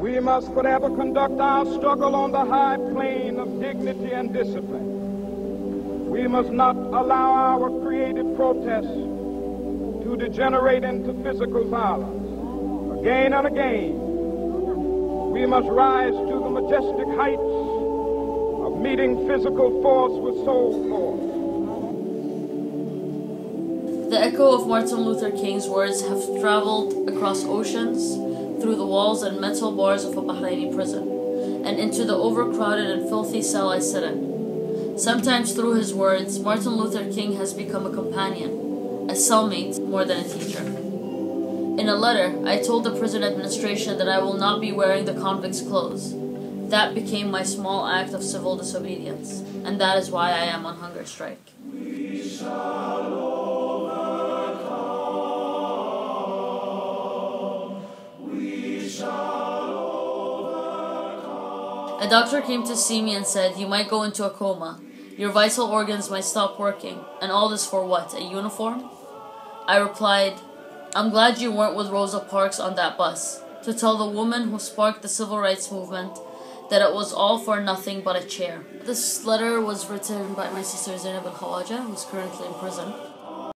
We must forever conduct our struggle on the high plane of dignity and discipline. We must not allow our creative protests to degenerate into physical violence. Again and again, we must rise to the majestic heights of meeting physical force with soul force. The echo of Martin Luther King's words have traveled across oceans, through the walls and metal bars of a Bahraini prison, and into the overcrowded and filthy cell I sit in. Sometimes through his words, Martin Luther King has become a companion, a cellmate more than a teacher. In a letter, I told the prison administration that I will not be wearing the convict's clothes. That became my small act of civil disobedience, and that is why I am on hunger strike. A doctor came to see me and said, You might go into a coma. Your vital organs might stop working. And all this for what? A uniform? I replied, I'm glad you weren't with Rosa Parks on that bus to tell the woman who sparked the civil rights movement that it was all for nothing but a chair. This letter was written by my sister Zainab al Khawaja, who's currently in prison.